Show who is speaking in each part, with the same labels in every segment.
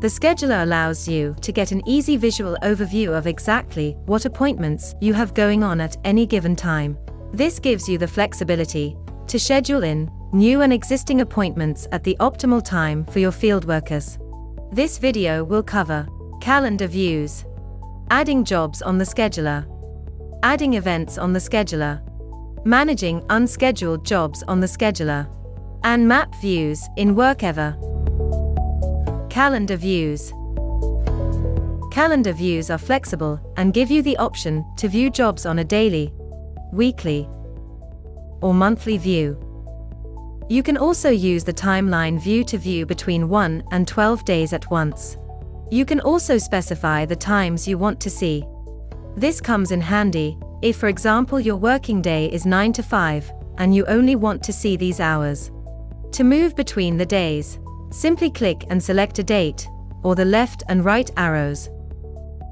Speaker 1: The scheduler allows you to get an easy visual overview of exactly what appointments you have going on at any given time. This gives you the flexibility to schedule in new and existing appointments at the optimal time for your field workers. This video will cover calendar views, adding jobs on the scheduler, adding events on the scheduler, managing unscheduled jobs on the scheduler, and map views in Workever. Calendar views. Calendar views are flexible and give you the option to view jobs on a daily, weekly, or monthly view. You can also use the timeline view to view between 1 and 12 days at once. You can also specify the times you want to see. This comes in handy if, for example, your working day is 9 to 5 and you only want to see these hours. To move between the days, simply click and select a date, or the left and right arrows.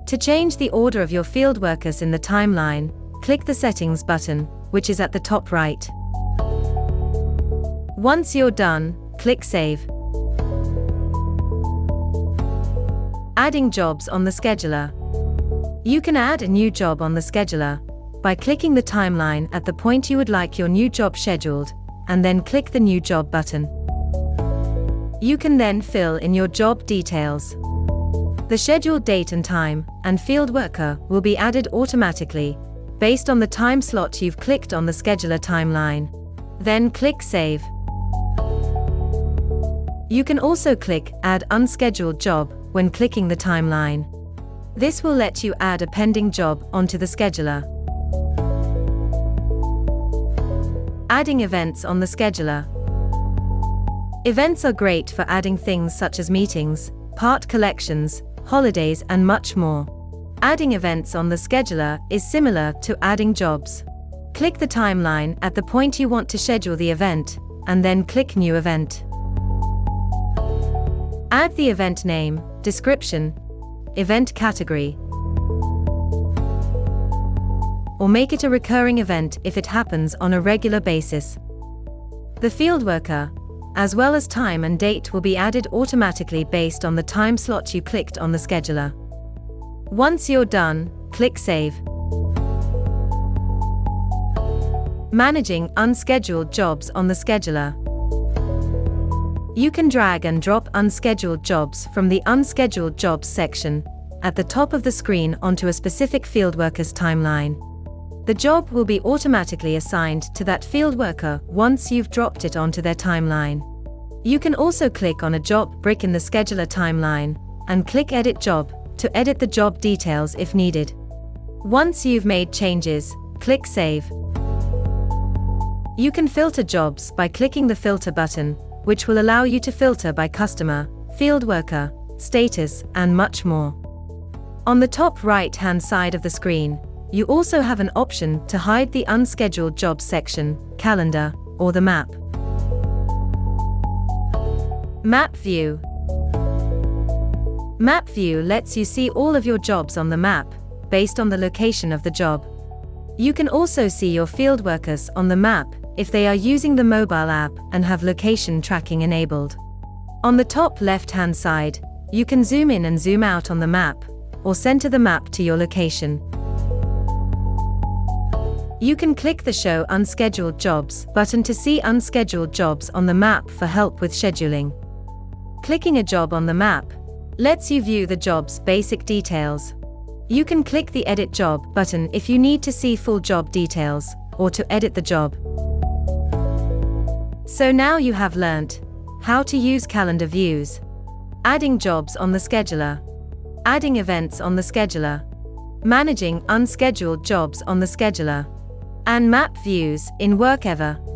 Speaker 1: To change the order of your field workers in the timeline, click the Settings button, which is at the top right. Once you're done, click Save. Adding jobs on the scheduler. You can add a new job on the scheduler by clicking the timeline at the point you would like your new job scheduled, and then click the New Job button. You can then fill in your job details. The scheduled date and time, and field worker will be added automatically, based on the time slot you've clicked on the scheduler timeline. Then click Save. You can also click Add Unscheduled Job when clicking the timeline. This will let you add a pending job onto the scheduler. Adding events on the scheduler. Events are great for adding things such as meetings, part collections, holidays, and much more. Adding events on the scheduler is similar to adding jobs. Click the timeline at the point you want to schedule the event, and then click New Event. Add the event name, description, event category, or make it a recurring event if it happens on a regular basis. The field worker, as well as time and date will be added automatically based on the time slot you clicked on the scheduler. Once you're done, click Save. Managing unscheduled jobs on the scheduler. You can drag and drop unscheduled jobs from the Unscheduled Jobs section at the top of the screen onto a specific fieldworker's timeline. The job will be automatically assigned to that field worker once you've dropped it onto their timeline. You can also click on a job brick in the scheduler timeline and click Edit Job to edit the job details if needed. Once you've made changes, click Save. You can filter jobs by clicking the Filter button which will allow you to filter by customer, field worker, status, and much more. On the top right-hand side of the screen, you also have an option to hide the unscheduled jobs section, calendar, or the map. Map View Map View lets you see all of your jobs on the map, based on the location of the job. You can also see your field workers on the map if they are using the mobile app and have location tracking enabled. On the top left-hand side, you can zoom in and zoom out on the map, or center the map to your location. You can click the Show Unscheduled Jobs button to see unscheduled jobs on the map for help with scheduling. Clicking a job on the map lets you view the job's basic details. You can click the Edit Job button if you need to see full job details, or to edit the job. So now you have learnt how to use calendar views, adding jobs on the scheduler, adding events on the scheduler, managing unscheduled jobs on the scheduler, and map views in Workever.